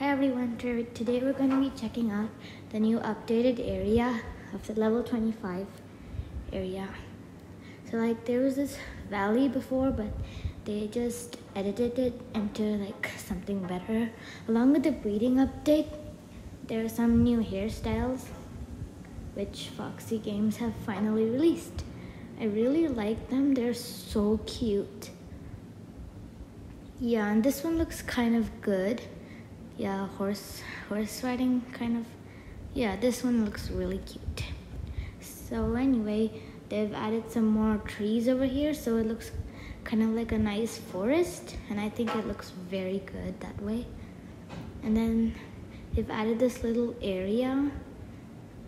Hi everyone, today we're going to be checking out the new updated area of the level 25 area. So like there was this valley before but they just edited it into like something better. Along with the breeding update, there are some new hairstyles which Foxie Games have finally released. I really like them, they're so cute. Yeah, and this one looks kind of good yeah horse horse riding kind of. Yeah this one looks really cute. So anyway they've added some more trees over here so it looks kind of like a nice forest and I think it looks very good that way. And then they've added this little area.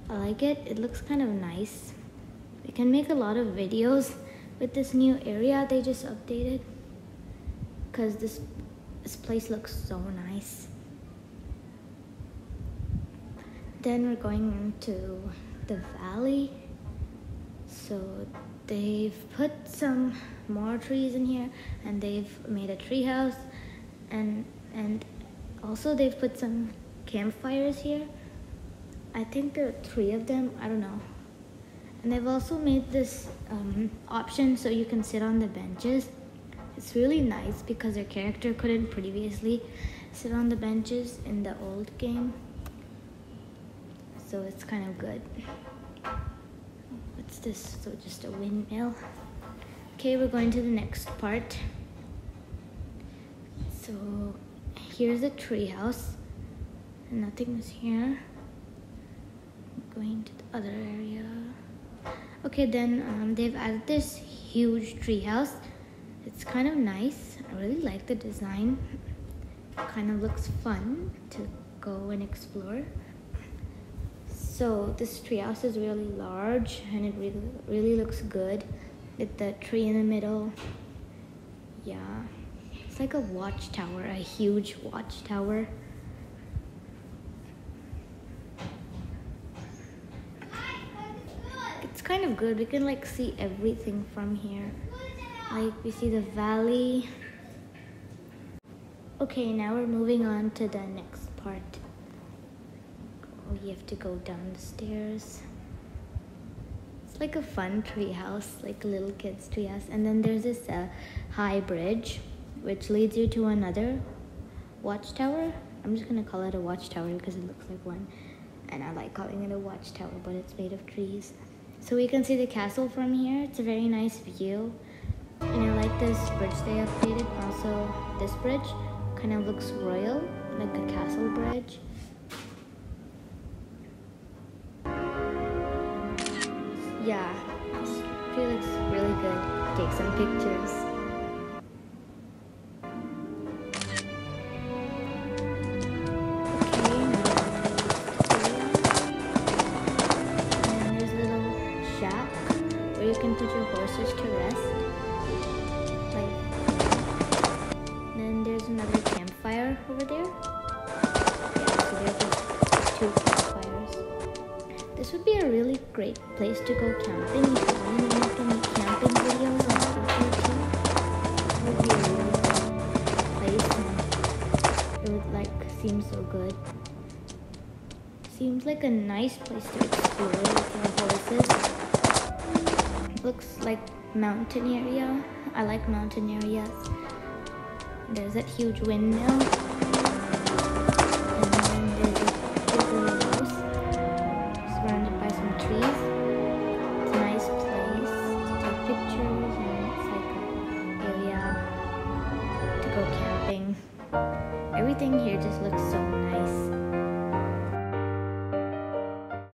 I like it. It looks kind of nice. We can make a lot of videos with this new area they just updated because this this place looks so nice then we're going into the valley. So they've put some more trees in here and they've made a tree house and and also they've put some campfires here. I think there are three of them, I don't know. And they've also made this um, option so you can sit on the benches. It's really nice because your character couldn't previously sit on the benches in the old game so it's kind of good. What's this? So just a windmill. Okay, we're going to the next part. So here's a treehouse. Nothing is here. Going to the other area. Okay, then um, they've added this huge treehouse. It's kind of nice. I really like the design. Kind of looks fun to go and explore. So this treehouse is really large and it really, really looks good with the tree in the middle. Yeah, it's like a watchtower, a huge watchtower. It's kind of good. We can like see everything from here. Like we see the valley. Okay, now we're moving on to the next part. You have to go down the stairs. It's like a fun treehouse, like a little kid's treehouse. And then there's this uh, high bridge, which leads you to another watchtower. I'm just gonna call it a watchtower because it looks like one. And I like calling it a watchtower, but it's made of trees. So we can see the castle from here. It's a very nice view. And I like this bridge they updated. Also, this bridge kind of looks royal, like a castle bridge. Yeah, she looks really good. Take some pictures. Okay, and there's a little shack where you can put your horses to rest. Like, then there's another campfire over there. Be a really great place to go camping if you want to make any camping videos on too. It would be a really good place and it would like seem so good. Seems like a nice place to explore with your horses. Looks like mountain area. I like mountain areas. There's that huge windmill. Everything here just looks so nice.